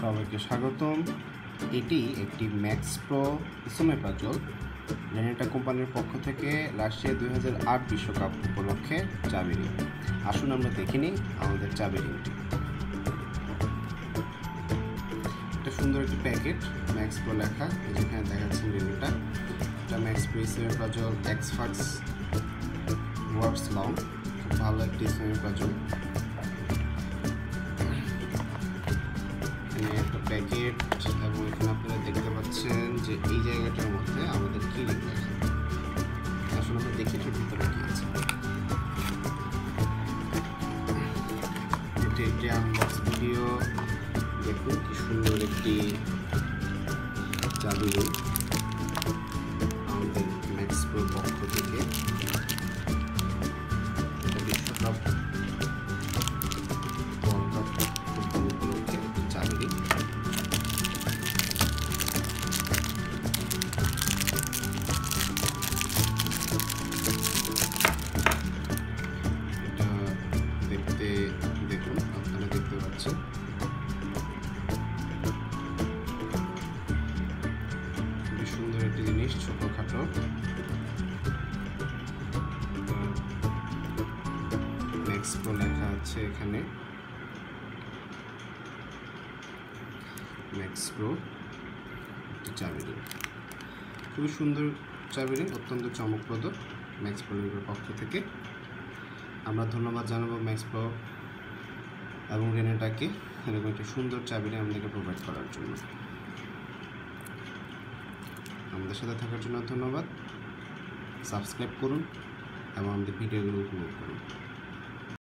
সবাইকে স্বাগতম। এটি একটি ম্যাক্স প্রো ইসমে পাজল রেনেটা কোম্পানির পক্ষ থেকে রাশিয়া দুই হাজার বিশ্বকাপ উপলক্ষে চাবি রিং আসুন আমরা দেখে নিই আমাদের চাবি রিংটি একটা সুন্দর একটি প্যাকেট ম্যাক্স প্রো লেখা। যেখানে দেখাচ্ছেন রেনেটা এটা ম্যাক্স প্রো ইসমে পাজল এক্স ফাক্স ওয়ার্ডস লং খুব ভালো একটি ইসমে পাজল একটা এবং এখানে আপনারা দেখতে পাচ্ছেন যে এই জায়গাটার মধ্যে আমাদের কি রিং আছে। আসলে আমরা দেখি এটার ভিতরে কি আছে। এটি একটি আনবক্স ভিডিও দেখুন কি সুন্দর একটি চাবি। আমাদের ম্যাক্স প্রো জিনিস ছোটোখাটো। ম্যাক্স লেখা আছে এখানে। ম্যাক্স প্রো একটি চাবি রিং খুবই সুন্দর চাবি রিং, অত্যন্ত চমকপ্রদ ম্যাক্স প্রোর পক্ষ থেকে। আমরা ধন্যবাদ জানাব ম্যাক্স প্রো এবং রেনেটাকে এরকম একটি সুন্দর চাবি রিং আমাদেরকে প্রোভাইড করার জন্য। আমাদের সাথে থাকার জন্য ধন্যবাদ। সাবস্ক্রাইব করুন এবং আমাদের ভিডিওগুলো উপভোগ করুন।